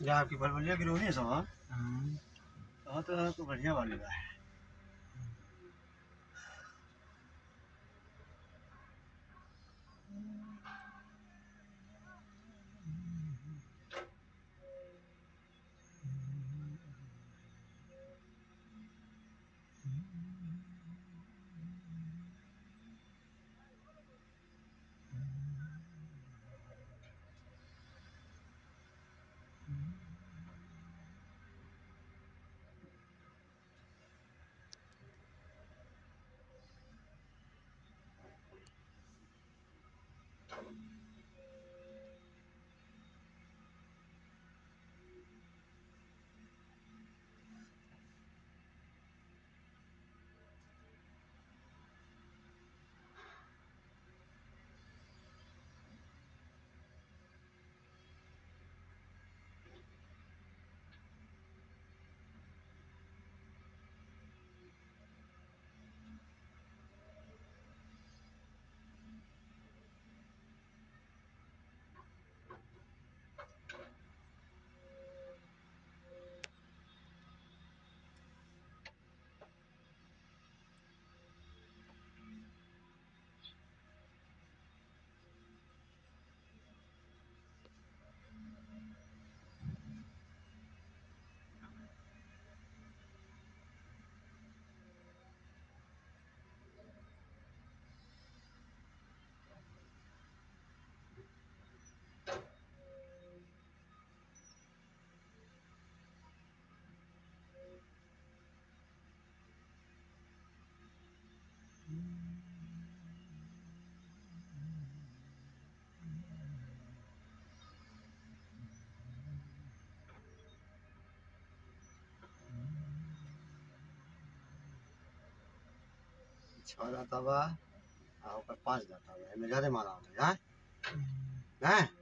पंजाब की बलबलिया गिरोनी है सामान हाँ। तो तो बढ़िया वाली है। छः जाता बा और ओकर पाँच जाता बा। एमे ज़्यादा माला होता है हैं